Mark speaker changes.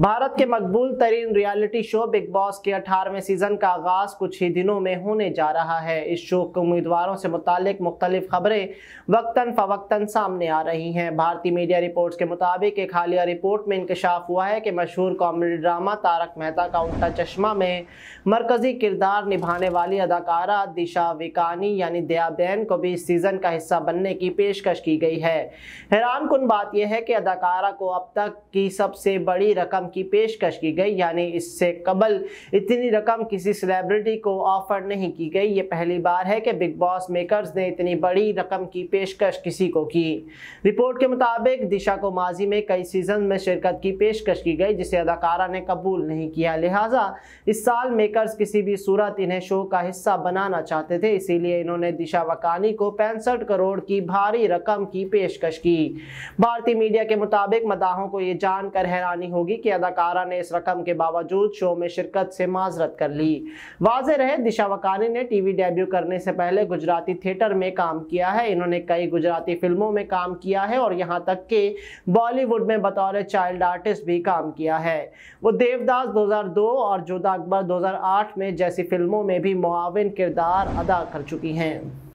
Speaker 1: भारत के मकबूल तरीन reality show big boss के 18वें सीज़न का आगाज़ कुछ ही दिनों में होने जा रहा है। इस शो के उम्मीदवारों से मुतालिक मुख्तलिफ़ खबरें वक्तन फवक्तन सामने आ रही हैं। भारतीय मीडिया रिपोर्ट्स के मुताबिक एक हालिया रिपोर्ट में इंकशाफ हुआ है कि मशहूर कॉमेडी ड्रामा तारक मेहता का उल्टा चश्मा में मरकजी किरदार निभाने वाली अदाकारा दिशा विकानी यानी दयाबैन को भी इस सीज़न का हिस्सा बनने की पेशकश की गई है। हैरान कन बात यह है कि अदाकारा को अब तक की सबसे बड़ी रकम की पेशकश की गई, यानी इससे कबल इतनी रकम किसी सेलिब्रिटी को ऑफ़र नहीं की गई। ये पहली बार है कि बिग बॉस मेकर्स ने इतनी बड़ी रकम की पेशकश किसी को की। रिपोर्ट के मुताबिक दिशा को माजी में कई सीज़न में शिरकत की पेशकश की गई, जिसे अदाकारा ने कबूल नहीं किया। लिहाजा, इस साल मेकर्स किसी भी सूरत इन्हें शो का हिस्सा बनाना चाहते थे, इसीलिए इन्होंने दिशा वकानी को पैंसठ करोड़ की भारी रकम की पेशकश की। भारतीय मीडिया के मुताबिक मदाहों को ये जानकर हैरानी होगी कि अदाकारा ने इस रकम के बावजूद शो में शिरकत से माजरत कर ली। वाजे रहे, दिशा वकानी ने टीवी डेब्यू करने से पहले गुजराती थिएटर में काम किया है। इन्होंने कई गुजराती फ़िल्मों में काम किया है और यहाँ तक कि बॉलीवुड में बतौर चाइल्ड आर्टिस्ट भी काम किया है। वो देवदास 2002 और जोधा अकबर 2008 में जैसी फ़िल्मों में भी मुआविन किरदार अदा कर चुकी हैं।